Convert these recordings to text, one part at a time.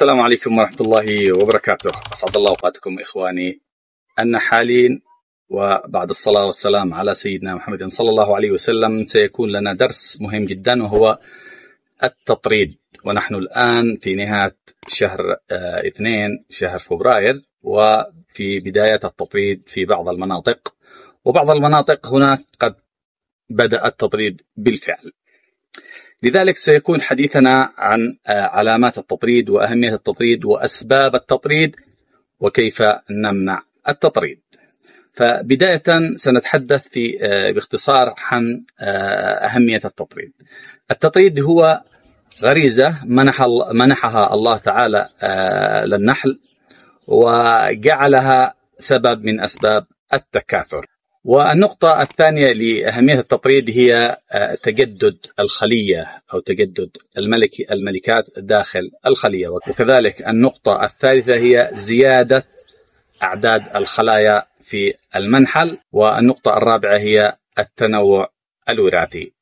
السلام عليكم ورحمة الله وبركاته. أسعد الله أوقاتكم إخواني. النحالين وبعد الصلاة والسلام على سيدنا محمد صلى الله عليه وسلم سيكون لنا درس مهم جدا وهو التطريد. ونحن الآن في نهاية شهر آه، اثنين شهر فبراير وفي بداية التطريد في بعض المناطق. وبعض المناطق هناك قد بدأ التطريد بالفعل. لذلك سيكون حديثنا عن آه، علامات التطريد وأهمية التطريد وأسباب التطريد وكيف نمنع التطريد. فبداية سنتحدث في آه، باختصار عن آه، أهمية التطريد. التطريد هو غريزة منح منحها الله تعالى للنحل وجعلها سبب من أسباب التكاثر. والنقطة الثانية لأهمية التطريد هي آه، تجدد الخلية أو تجدد الملك الملكات داخل الخلية. وكذلك النقطة الثالثة هي زيادة أعداد الخلايا في المنحل. والنقطة الرابعة هي التنوع الوراثي.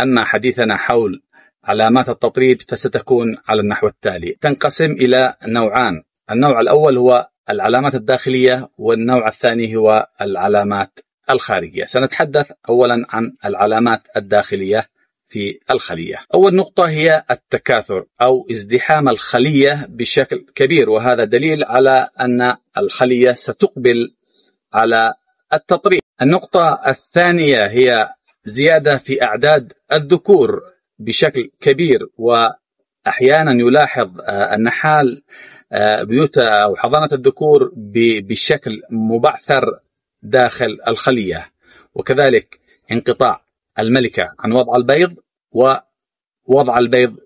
أما حديثنا حول علامات التطريد فستكون على النحو التالي. تنقسم إلى نوعان. النوع الأول هو العلامات الداخلية والنوع الثاني هو العلامات الخارجية. سنتحدث أولا عن العلامات الداخلية في الخلية. أول نقطة هي التكاثر أو ازدحام الخلية بشكل كبير وهذا دليل على أن الخلية ستقبل على التطريق النقطة الثانية هي زيادة في أعداد الذكور بشكل كبير وأحيانا يلاحظ النحال آه، بيوت أو حضانة الذكور بشكل مبعثر داخل الخلية. وكذلك انقطاع الملكة عن وضع البيض ووضع البيض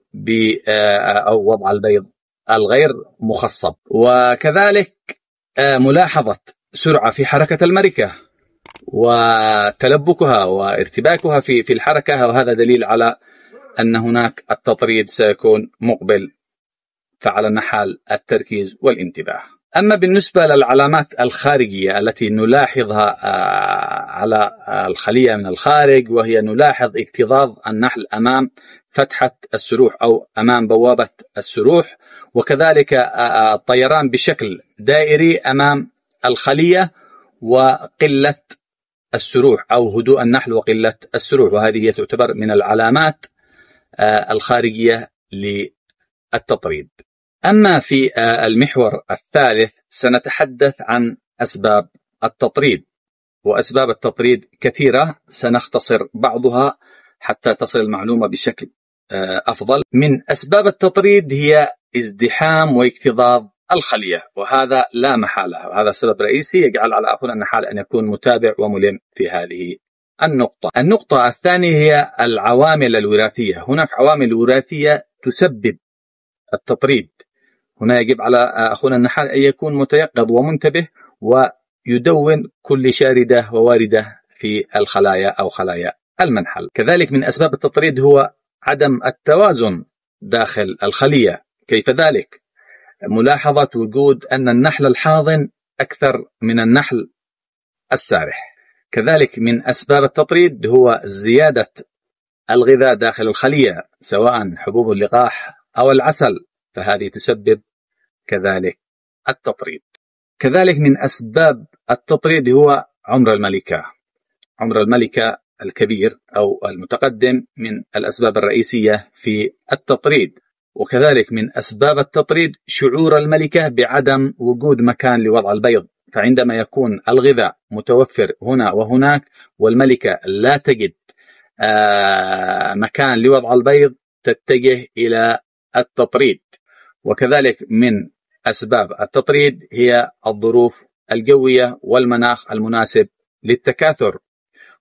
آه، أو وضع البيض الغير مخصب. وكذلك آه، ملاحظة سرعة في حركة الملكة وتلبكها وارتباكها في في الحركة وهذا دليل على أن هناك التطريد سيكون مقبل فعلى النحال التركيز والانتباه. أما بالنسبة للعلامات الخارجية التي نلاحظها آه، على الخلية من الخارج وهي نلاحظ اكتظاظ النحل أمام فتحة السروح أو أمام بوابة السروح وكذلك آه، آه، الطيران بشكل دائري أمام الخلية وقلة السروح أو هدوء النحل وقلة السروح. وهذه تعتبر من العلامات الخارجية للتطريد. أما في آه، المحور الثالث سنتحدث عن أسباب التطريد. وأسباب التطريد كثيرة سنختصر بعضها حتى تصل المعلومة بشكل آه، أفضل. من أسباب التطريد هي ازدحام واكتظاظ الخلية وهذا لا محالة. وهذا سبب رئيسي يجعل على أخونا النحال أن يكون متابع وملم في هذه النقطة. النقطة الثانية هي العوامل الوراثية. هناك عوامل وراثية تسبب التطريد. هنا يجب على أخونا النحال أن يكون متيقظ ومنتبه ويدون كل شاردة وواردة في الخلايا أو خلايا المنحل. كذلك من أسباب التطريد هو عدم التوازن داخل الخلية. كيف ذلك؟ ملاحظة وجود أن النحل الحاضن أكثر من النحل السارح. كذلك من أسباب التطريد هو زيادة الغذاء داخل الخلية سواء حبوب اللقاح أو العسل فهذه تسبب كذلك التطريد. كذلك من أسباب التطريد هو عمر الملكة. عمر الملكة الكبير أو المتقدم من الأسباب الرئيسية في التطريد. وكذلك من أسباب التطريد شعور الملكة بعدم وجود مكان لوضع البيض. فعندما يكون الغذاء متوفر هنا وهناك والملكة لا تجد آه، مكان لوضع البيض تتجه إلى التطريد. وكذلك من أسباب التطريد هي الظروف الجوية والمناخ المناسب للتكاثر.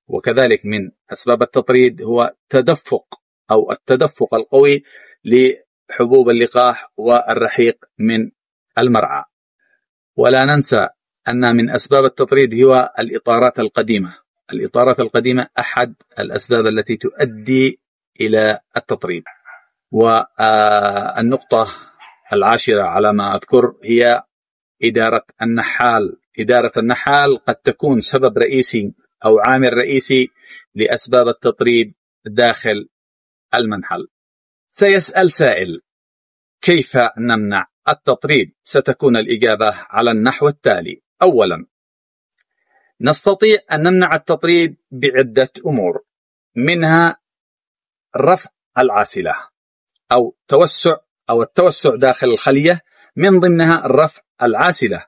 وكذلك من أسباب التطريد هو تدفق أو التدفق القوي لحبوب اللقاح والرحيق من المرعى. ولا ننسى أن من أسباب التطريد هو الإطارات القديمة. الإطارات القديمة أحد الأسباب التي تؤدي إلى التطريد. والنقطة العاشرة على ما أذكر هي إدارة النحال. إدارة النحال قد تكون سبب رئيسي أو عامل رئيسي لأسباب التطريد داخل المنحل. سيسأل سائل كيف نمنع التطريد؟ ستكون الإجابة على النحو التالي. أولا نستطيع أن نمنع التطريد بعدة أمور منها رفع العاسلة أو توسع أو التوسع داخل الخلية من ضمنها رفع العاسلة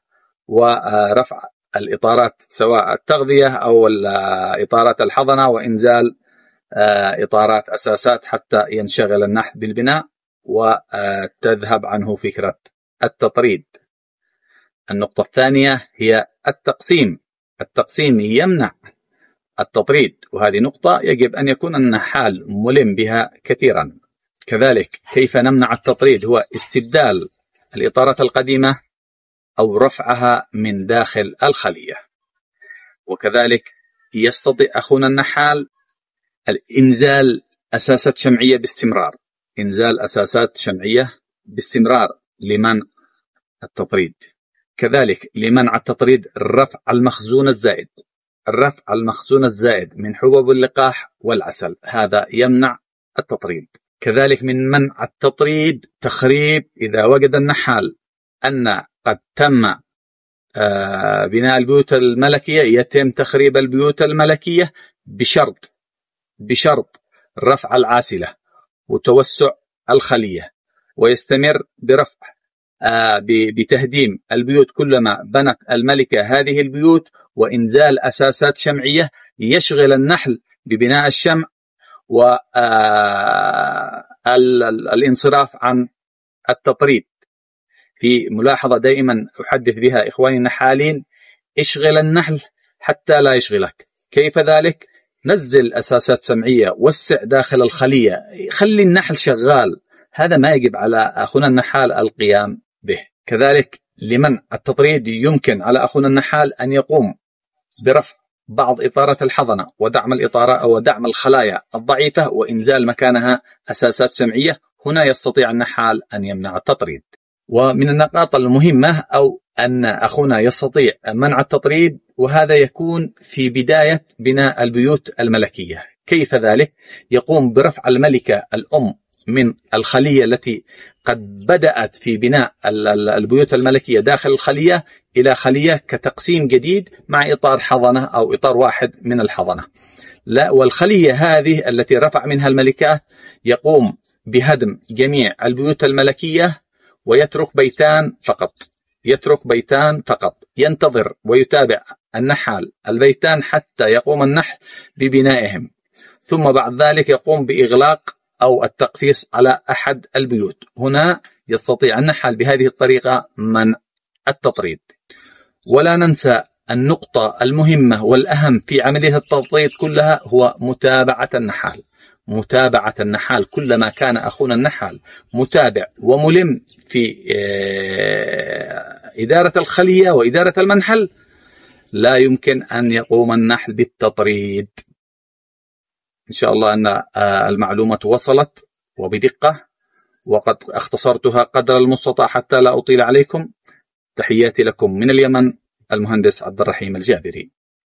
ورفع الإطارات سواء التغذية أو إطارات الحضنة وإنزال آه، إطارات أساسات حتى ينشغل النحل بالبناء وتذهب عنه فكرة التطريد. النقطة الثانية هي التقسيم. التقسيم يمنع التطريد وهذه نقطة يجب أن يكون النحال ملم بها كثيرا. كذلك كيف نمنع التطريد؟ هو استبدال الإطارات القديمة أو رفعها من داخل الخلية. وكذلك يستطيع أخونا النحال الإنزال أساسات شمعية باستمرار. إنزال أساسات شمعية باستمرار لمنع التطريد. كذلك لمنع التطريد رفع المخزون الزائد. الرفع المخزون الزائد من حبوب اللقاح والعسل. هذا يمنع التطريد. كذلك من منع التطريد تخريب إذا وجد النحال أن قد تم آه، بناء البيوت الملكية يتم تخريب البيوت الملكية بشرط بشرط رفع العاسلة وتوسع الخلية ويستمر برفع آه، بتهديم البيوت كلما بنت الملكة هذه البيوت وإنزال أساسات شمعية يشغل النحل ببناء الشمع والانصراف آه، عن التطريد. في ملاحظة دائما أحدث بها إخواني النحالين اشغل النحل حتى لا يشغلك. كيف ذلك؟ نزل أساسات سمعية وسع داخل الخلية خلي النحل شغال. هذا ما يجب على أخونا النحال القيام به. كذلك لمنع التطريد يمكن على أخونا النحال أن يقوم برفع بعض إطارات الحضنة ودعم الإطارة أو دعم الخلايا الضعيفة وإنزال مكانها أساسات سمعية هنا يستطيع النحال أن يمنع التطريد ومن النقاط المهمة أو أن أخونا يستطيع منع التطريد وهذا يكون في بداية بناء البيوت الملكية كيف ذلك؟ يقوم برفع الملكة الأم من الخلية التي قد بدأت في بناء البيوت الملكية داخل الخلية إلى خلية كتقسيم جديد مع إطار حضنة أو إطار واحد من الحضنة. لا والخلية هذه التي رفع منها الملكات يقوم بهدم جميع البيوت الملكية ويترك بيتان فقط. يترك بيتان فقط. ينتظر ويتابع النحال البيتان حتى يقوم النحل ببنائهم. ثم بعد ذلك يقوم بإغلاق أو التقفيص على أحد البيوت. هنا يستطيع النحال بهذه الطريقة منع التطريد. ولا ننسى النقطة المهمة والأهم في عملية التطريد كلها هو متابعة النحال. متابعة النحال كلما كان أخونا النحال متابع وملم في آه، إدارة الخلية وإدارة المنحل لا يمكن أن يقوم النحل بالتطريد. إن شاء الله أن آه، المعلومة وصلت وبدقة وقد اختصرتها قدر المستطاع حتى لا أطيل عليكم. تحياتي لكم من اليمن المهندس عبد الرحيم الجابري.